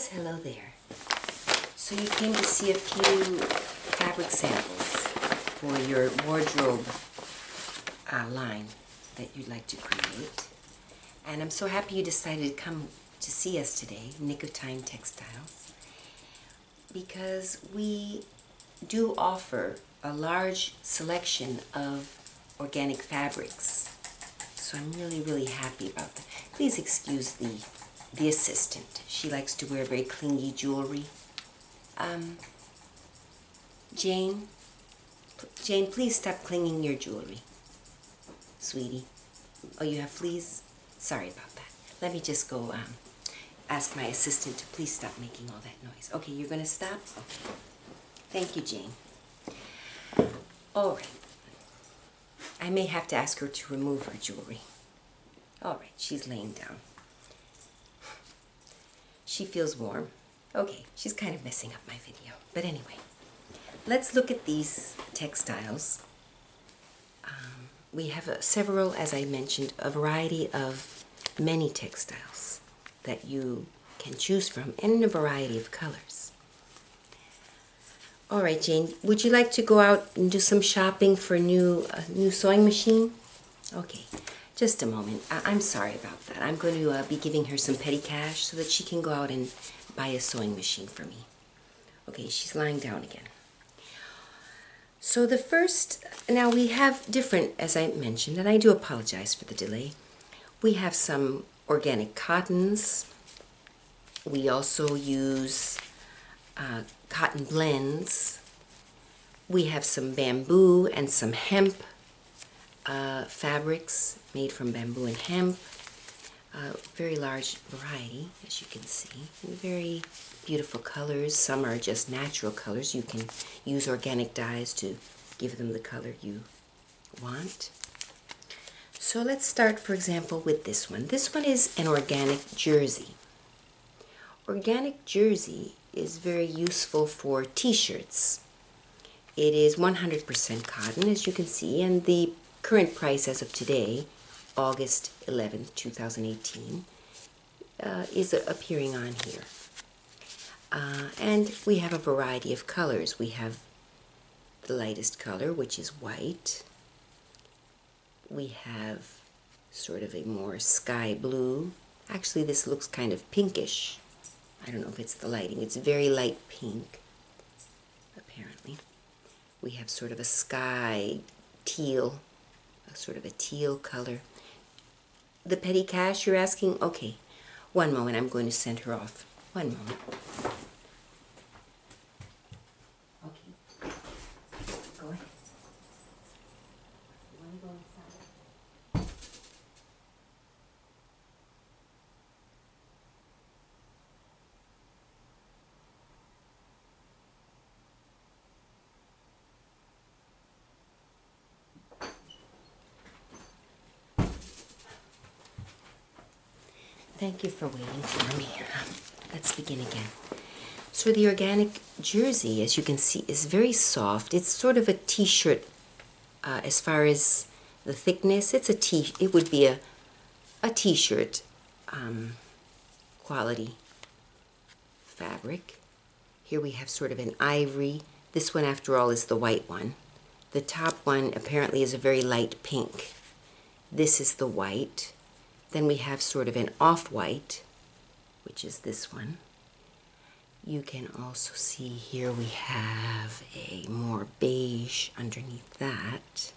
Yes, hello there. So you came to see a few fabric samples for your wardrobe uh, line that you'd like to create. And I'm so happy you decided to come to see us today, Time Textiles, because we do offer a large selection of organic fabrics. So I'm really, really happy about that. Please excuse the the assistant. She likes to wear very clingy jewelry. Um, Jane, Jane, please stop clinging your jewelry. Sweetie. Oh, you have fleas? Sorry about that. Let me just go um, ask my assistant to please stop making all that noise. Okay, you're going to stop? Okay. Thank you, Jane. All right. I may have to ask her to remove her jewelry. All right, she's laying down. She feels warm. Okay, she's kind of messing up my video. But anyway, let's look at these textiles. Um, we have uh, several, as I mentioned, a variety of many textiles that you can choose from in a variety of colors. All right, Jane, would you like to go out and do some shopping for a new, new sewing machine? Okay, just a moment. I am sorry about that. I'm going to uh, be giving her some petty cash so that she can go out and buy a sewing machine for me. Okay, she's lying down again. So the first, now we have different, as I mentioned, and I do apologize for the delay. We have some organic cottons. We also use uh, cotton blends. We have some bamboo and some hemp uh, fabrics made from bamboo and hemp. Uh, very large variety, as you can see. Very beautiful colors. Some are just natural colors. You can use organic dyes to give them the color you want. So let's start, for example, with this one. This one is an organic jersey. Organic jersey is very useful for t-shirts. It is 100% cotton, as you can see, and the current price as of today, August 11th, 2018, uh, is appearing on here. Uh, and we have a variety of colors. We have the lightest color, which is white. We have sort of a more sky blue. Actually, this looks kind of pinkish. I don't know if it's the lighting. It's very light pink, apparently. We have sort of a sky teal a sort of a teal color. The petty cash you're asking? Okay, one moment, I'm going to send her off. One moment. Thank you for waiting for me. Let's begin again. So the organic jersey, as you can see, is very soft. It's sort of a t-shirt uh, as far as the thickness. It's a t. It would be a a t-shirt um, quality fabric. Here we have sort of an ivory. This one, after all, is the white one. The top one apparently is a very light pink. This is the white. Then we have sort of an off-white, which is this one. You can also see here we have a more beige underneath that.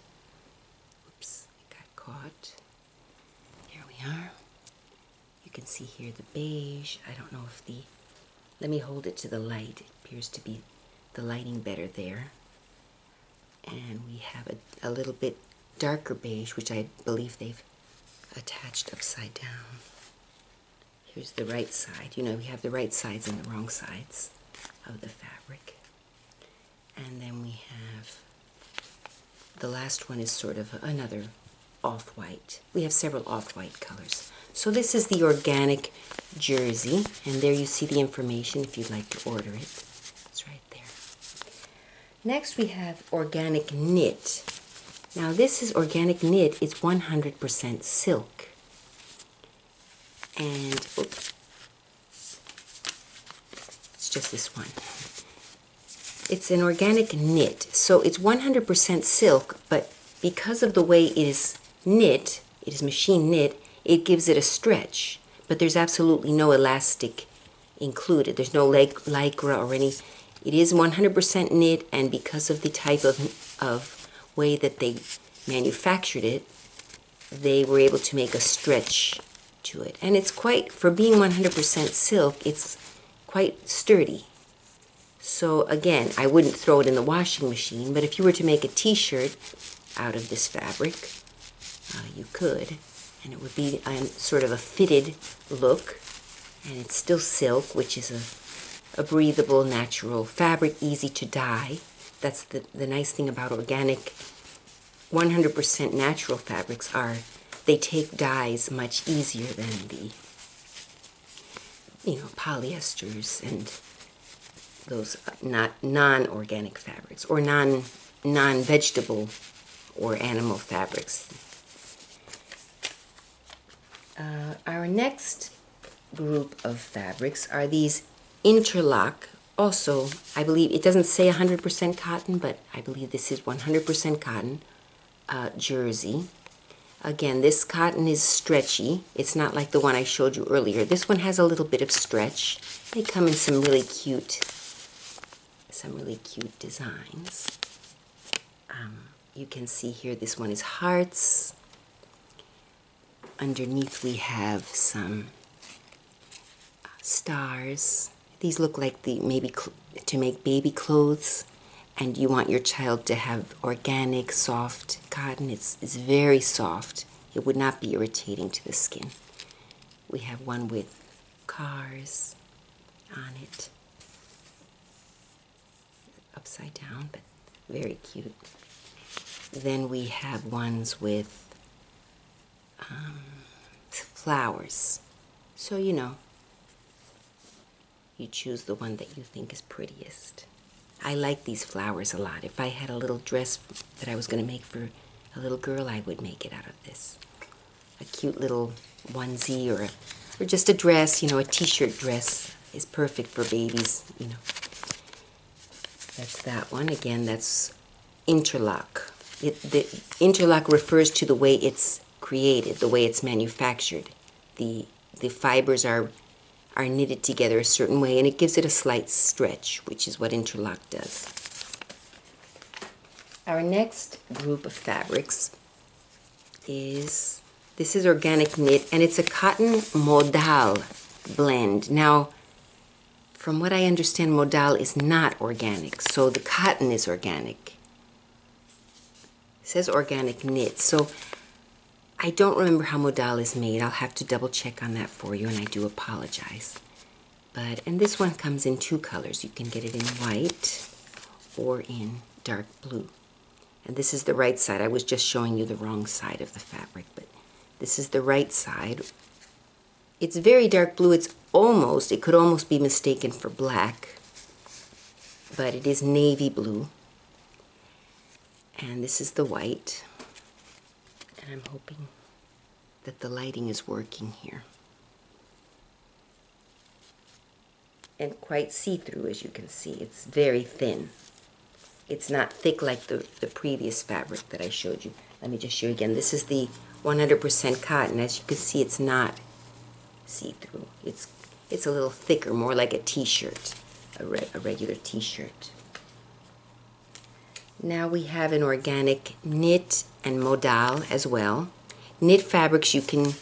Oops, it got caught. Here we are. You can see here the beige. I don't know if the, let me hold it to the light. It appears to be the lighting better there. And we have a, a little bit darker beige, which I believe they've attached upside down. Here's the right side. You know, we have the right sides and the wrong sides of the fabric. And then we have, the last one is sort of another off-white. We have several off-white colors. So this is the organic jersey, and there you see the information if you'd like to order it. It's right there. Next we have organic knit. Now this is organic knit. It's 100% silk. And, oops. just this one? It's an organic knit, so it's 100% silk, but because of the way it is knit, it is machine knit, it gives it a stretch, but there's absolutely no elastic included. There's no lycra or any. It is 100% knit, and because of the type of, of way that they manufactured it, they were able to make a stretch to it. And it's quite, for being 100% silk, it's quite sturdy. So again, I wouldn't throw it in the washing machine, but if you were to make a t-shirt out of this fabric, uh, you could. And it would be a, sort of a fitted look. And it's still silk, which is a, a breathable, natural fabric, easy to dye. That's the, the nice thing about organic 100% natural fabrics are they take dyes much easier than the you know polyesters and those not non-organic fabrics or non non-vegetable or animal fabrics. Uh, our next group of fabrics are these interlock. Also, I believe it doesn't say 100% cotton, but I believe this is 100% cotton uh, jersey. Again, this cotton is stretchy. It's not like the one I showed you earlier. This one has a little bit of stretch. They come in some really cute some really cute designs. Um, you can see here this one is hearts. Underneath we have some uh, stars. These look like the maybe to make baby clothes and you want your child to have organic soft cotton. It's, it's very soft. It would not be irritating to the skin. We have one with cars on it upside down, but very cute. Then we have ones with um, flowers. So, you know, you choose the one that you think is prettiest. I like these flowers a lot. If I had a little dress that I was going to make for a little girl, I would make it out of this. A cute little onesie or, a, or just a dress, you know, a t-shirt dress is perfect for babies, you know. That's that one. Again, that's interlock. It, the interlock refers to the way it's created, the way it's manufactured. The, the fibers are, are knitted together a certain way, and it gives it a slight stretch, which is what interlock does. Our next group of fabrics is, this is organic knit, and it's a cotton modal blend. Now, from what I understand, modal is not organic, so the cotton is organic. It says organic knit, so I don't remember how modal is made. I'll have to double check on that for you, and I do apologize. But, and this one comes in two colors. You can get it in white or in dark blue. And this is the right side. I was just showing you the wrong side of the fabric, but this is the right side it's very dark blue. It's almost, it could almost be mistaken for black, but it is navy blue. And this is the white. And I'm hoping that the lighting is working here. And quite see-through, as you can see. It's very thin. It's not thick like the, the previous fabric that I showed you. Let me just show you again. This is the 100% cotton. As you can see, it's not see-through. It's it's a little thicker, more like a t-shirt, a, re a regular t-shirt. Now we have an organic knit and modal as well. Knit fabrics you can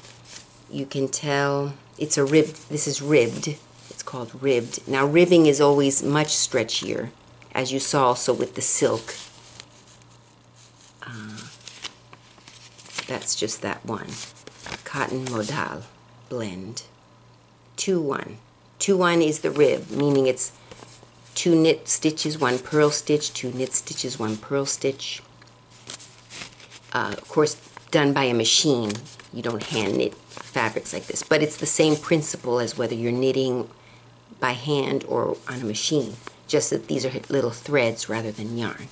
you can tell it's a rib. This is ribbed. It's called ribbed. Now ribbing is always much stretchier, as you saw also with the silk. Uh, that's just that one. Cotton modal blend. 2-1. 2-1 is the rib, meaning it's two knit stitches, one purl stitch, two knit stitches, one purl stitch. Uh, of course, done by a machine. You don't hand knit fabrics like this, but it's the same principle as whether you're knitting by hand or on a machine, just that these are little threads rather than yarn.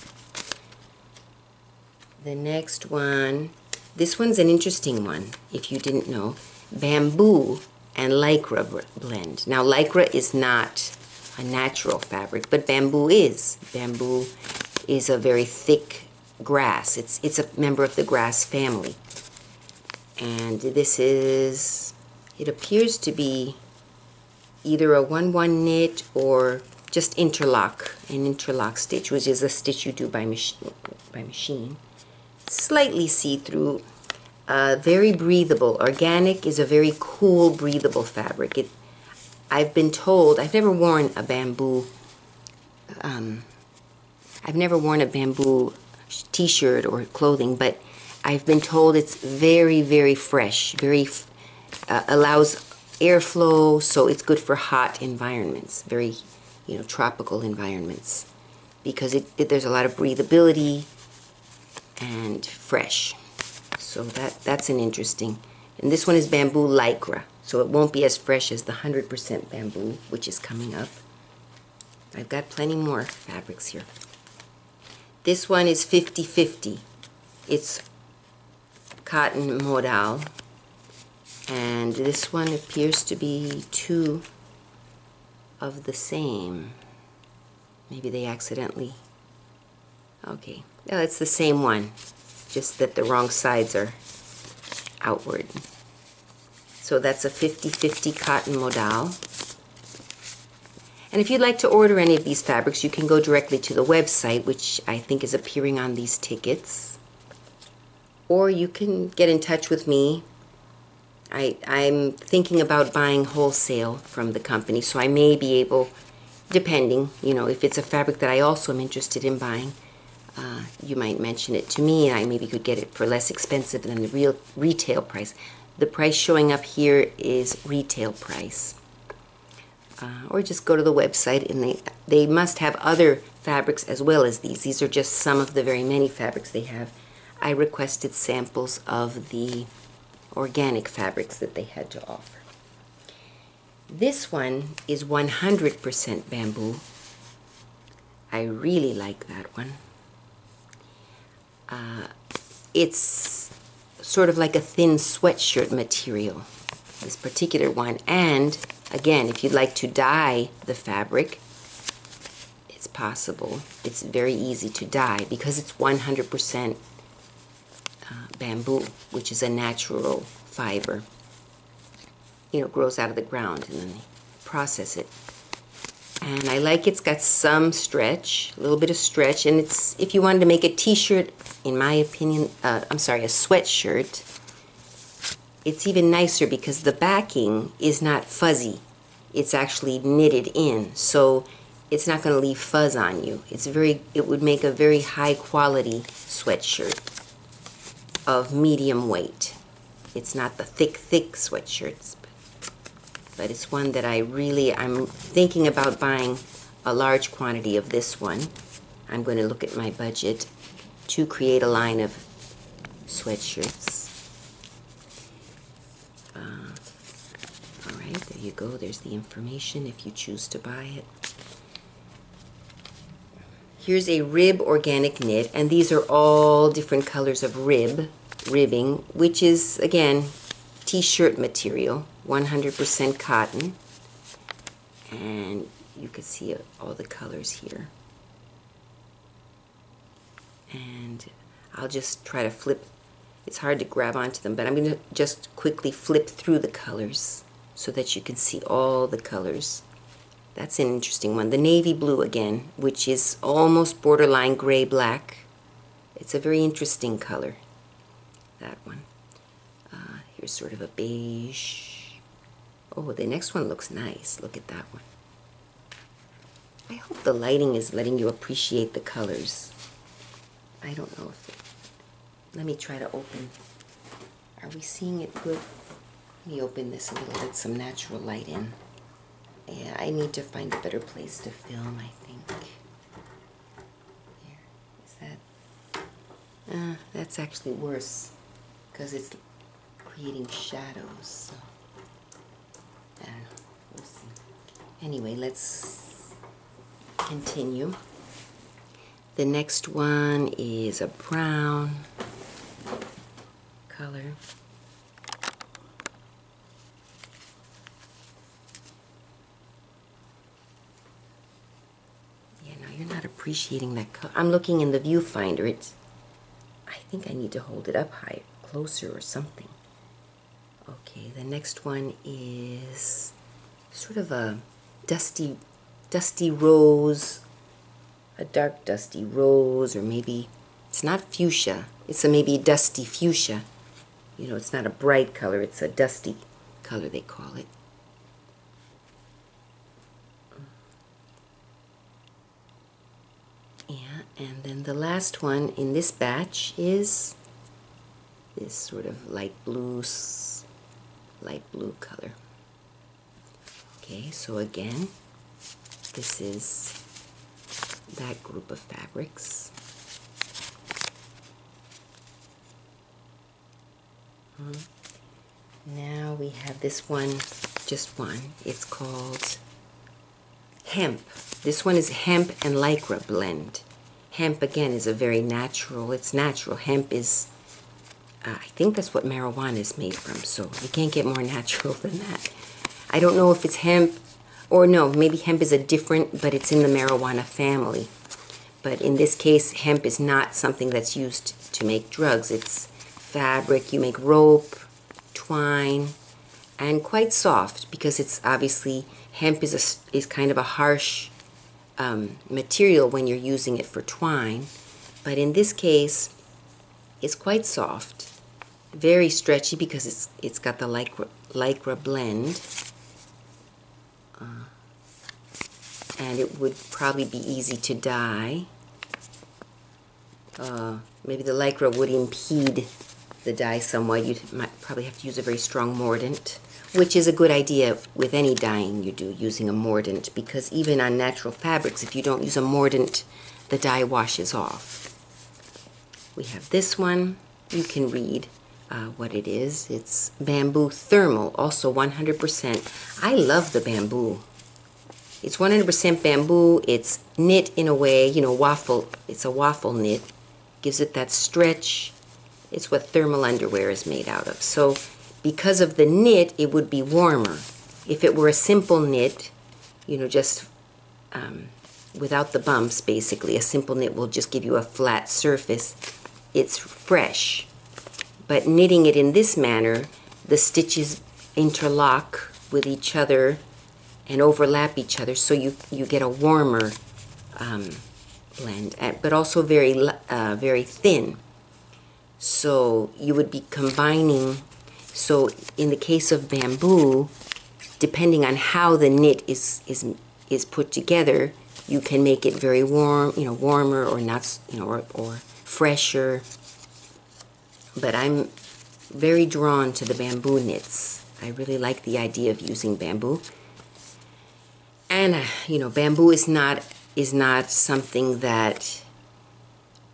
The next one, this one's an interesting one, if you didn't know bamboo and lycra blend. Now lycra is not a natural fabric, but bamboo is. Bamboo is a very thick grass. It's, it's a member of the grass family. And this is, it appears to be either a 1-1 knit or just interlock, an interlock stitch, which is a stitch you do by, mach by machine. Slightly see-through, uh, very breathable. Organic is a very cool, breathable fabric. It, I've been told, I've never worn a bamboo, um, I've never worn a bamboo t-shirt or clothing, but I've been told it's very, very fresh, very, uh, allows airflow, so it's good for hot environments, very, you know, tropical environments, because it, it there's a lot of breathability and fresh. So that that's an interesting. And this one is bamboo lycra, so it won't be as fresh as the 100% bamboo, which is coming up. I've got plenty more fabrics here. This one is 50-50. It's cotton modal. And this one appears to be two of the same. Maybe they accidentally... Okay. No, it's the same one. Just that the wrong sides are outward. So that's a 50-50 cotton modal. And if you'd like to order any of these fabrics, you can go directly to the website, which I think is appearing on these tickets. Or you can get in touch with me. I, I'm thinking about buying wholesale from the company, so I may be able, depending, you know, if it's a fabric that I also am interested in buying, uh, you might mention it to me and I maybe could get it for less expensive than the real retail price. The price showing up here is retail price uh, or just go to the website and they they must have other fabrics as well as these. These are just some of the very many fabrics they have. I requested samples of the organic fabrics that they had to offer. This one is 100% bamboo. I really like that one. Uh, it's sort of like a thin sweatshirt material, this particular one, and Again, if you'd like to dye the fabric, it's possible. It's very easy to dye because it's 100% uh, bamboo, which is a natural fiber. You know, grows out of the ground and then they process it. And I like it's got some stretch, a little bit of stretch, and it's, if you wanted to make a t-shirt, in my opinion, uh, I'm sorry, a sweatshirt, it's even nicer because the backing is not fuzzy. It's actually knitted in, so it's not going to leave fuzz on you. It's very, it would make a very high quality sweatshirt of medium weight. It's not the thick, thick sweatshirts, but it's one that I really, I'm thinking about buying a large quantity of this one. I'm going to look at my budget to create a line of sweatshirts. Uh, all right, there you go. There's the information if you choose to buy it. Here's a rib organic knit, and these are all different colors of rib, ribbing, which is, again, t-shirt material, 100% cotton. And you can see all the colors here. And I'll just try to flip, it's hard to grab onto them, but I'm going to just quickly flip through the colors so that you can see all the colors. That's an interesting one. The navy blue again, which is almost borderline gray-black. It's a very interesting color, that one. Here's sort of a beige. Oh, the next one looks nice. Look at that one. I hope the lighting is letting you appreciate the colors. I don't know if it... Let me try to open. Are we seeing it good? Let me open this a little, let some natural light in. Yeah, I need to find a better place to film, I think. Here, is that? Uh, that's actually worse, because it's creating shadows, so. I don't know, we'll see. Anyway, let's continue. The next one is a brown color. Yeah, no, you're not appreciating that color. I'm looking in the viewfinder. It's, I think I need to hold it up higher, closer or something. Okay, the next one is sort of a dusty, dusty rose, a dark dusty rose, or maybe it's not fuchsia. It's a maybe dusty fuchsia. You know, it's not a bright color. It's a dusty color, they call it. Yeah, and then the last one in this batch is this sort of light blue, light blue color. Okay, so again, this is that group of fabrics. Hmm. Now we have this one, just one. It's called hemp. This one is hemp and lycra blend. Hemp, again, is a very natural, it's natural. Hemp is, uh, I think that's what marijuana is made from, so you can't get more natural than that. I don't know if it's hemp, or no, maybe hemp is a different, but it's in the marijuana family. But in this case, hemp is not something that's used to make drugs. It's fabric, you make rope, twine, and quite soft because it's obviously hemp is a, is kind of a harsh um, material when you're using it for twine, but in this case, it's quite soft, very stretchy because it's it's got the lycra, lycra blend, uh, and it would probably be easy to dye. Uh, maybe the lycra would impede the dye somewhat. You might probably have to use a very strong mordant which is a good idea with any dyeing you do, using a mordant, because even on natural fabrics, if you don't use a mordant, the dye washes off. We have this one. You can read uh, what it is. It's bamboo thermal, also 100%. I love the bamboo. It's 100% bamboo. It's knit in a way, you know, waffle. It's a waffle knit. Gives it that stretch. It's what thermal underwear is made out of. So because of the knit, it would be warmer. If it were a simple knit, you know, just um, without the bumps, basically, a simple knit will just give you a flat surface. It's fresh. But knitting it in this manner, the stitches interlock with each other and overlap each other, so you, you get a warmer um, blend, but also very, uh, very thin. So you would be combining so in the case of bamboo, depending on how the knit is, is, is put together, you can make it very warm, you know, warmer or not, you know, or, or fresher. But I'm very drawn to the bamboo knits. I really like the idea of using bamboo. And, uh, you know, bamboo is not, is not something that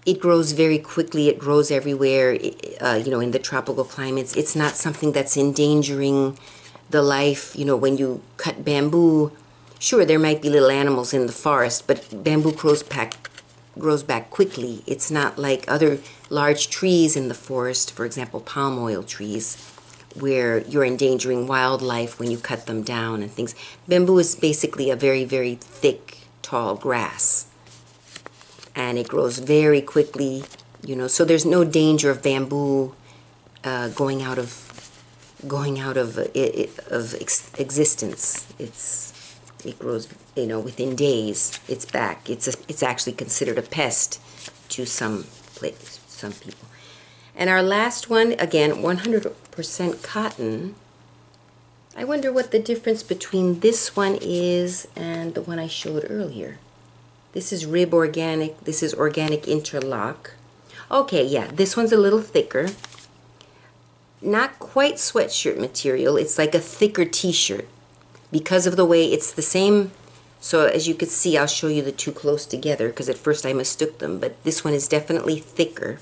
it grows very quickly. It grows everywhere, uh, you know, in the tropical climates. It's not something that's endangering the life. You know, when you cut bamboo, sure, there might be little animals in the forest, but bamboo grows back, grows back quickly. It's not like other large trees in the forest, for example, palm oil trees, where you're endangering wildlife when you cut them down and things. Bamboo is basically a very, very thick, tall grass and it grows very quickly, you know, so there's no danger of bamboo uh, going out of going out of it, of ex existence. It's it grows, you know, within days. It's back. It's a, it's actually considered a pest to some place, some people. And our last one, again, 100% cotton. I wonder what the difference between this one is and the one I showed earlier. This is Rib Organic. This is Organic Interlock. Okay, yeah, this one's a little thicker. Not quite sweatshirt material. It's like a thicker t-shirt because of the way it's the same. So as you can see, I'll show you the two close together because at first I mistook them. But this one is definitely thicker.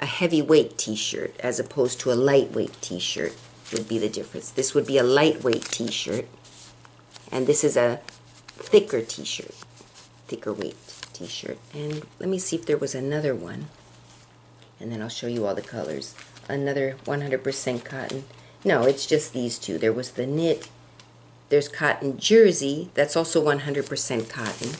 A heavyweight t-shirt as opposed to a lightweight t-shirt would be the difference. This would be a lightweight t-shirt. And this is a thicker t-shirt thicker weight t-shirt. And let me see if there was another one. And then I'll show you all the colors. Another 100% cotton. No, it's just these two. There was the knit. There's cotton jersey. That's also 100% cotton.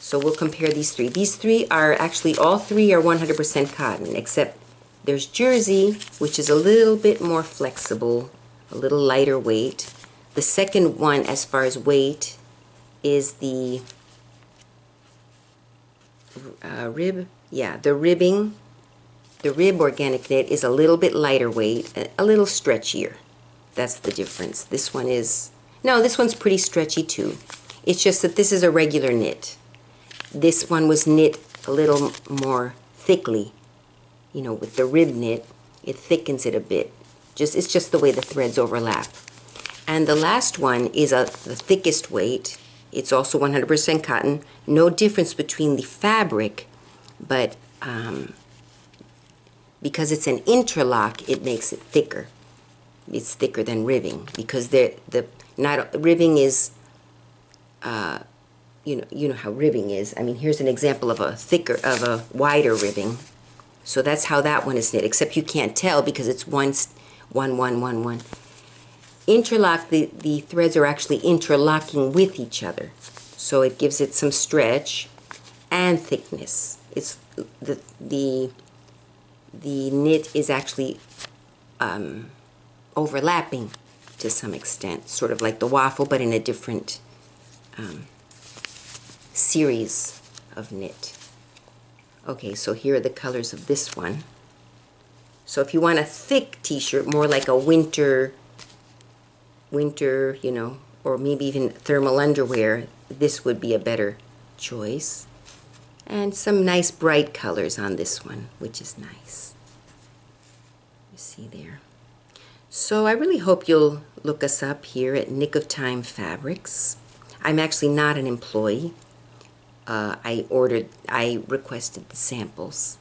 So we'll compare these three. These three are actually, all three are 100% cotton, except there's jersey, which is a little bit more flexible, a little lighter weight. The second one, as far as weight, is the uh, rib. Yeah, the ribbing. The rib organic knit is a little bit lighter weight, a- a little stretchier. That's the difference. This one is, no, this one's pretty stretchy too. It's just that this is a regular knit. This one was knit a little more thickly. You know, with the rib knit, it thickens it a bit. Just It's just the way the threads overlap. And the last one is a, the thickest weight. It's also 100% cotton. No difference between the fabric, but um, because it's an interlock, it makes it thicker. It's thicker than ribbing because the the not ribbing is. Uh, you know, you know how ribbing is. I mean, here's an example of a thicker, of a wider ribbing. So that's how that one is knit. Except you can't tell because it's one, one, one, one, one. Interlock. The the threads are actually interlocking with each other, so it gives it some stretch and thickness. It's the the the knit is actually um, overlapping to some extent, sort of like the waffle, but in a different um, series of knit. Okay, so here are the colors of this one. So if you want a thick t-shirt, more like a winter, winter, you know, or maybe even thermal underwear, this would be a better choice. And some nice bright colors on this one, which is nice. You see there. So I really hope you'll look us up here at Nick of Time Fabrics. I'm actually not an employee. Uh, I ordered, I requested the samples,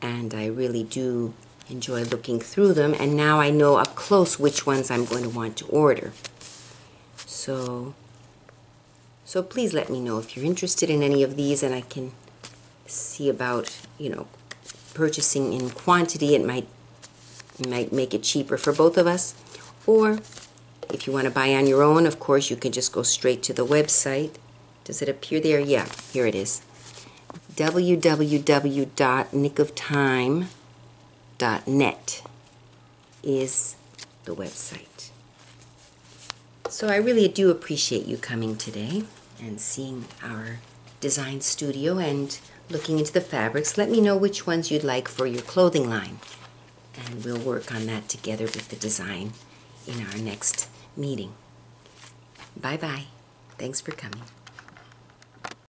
and I really do enjoy looking through them. And now I know up close which ones I'm going to want to order. So, so please let me know if you're interested in any of these, and I can see about you know purchasing in quantity. It might might make it cheaper for both of us, or if you want to buy on your own, of course, you can just go straight to the website. Does it appear there? Yeah, here it is. www.nickoftime.net is the website. So I really do appreciate you coming today and seeing our design studio and looking into the fabrics. Let me know which ones you'd like for your clothing line and we'll work on that together with the design in our next meeting. Bye bye. Thanks for coming.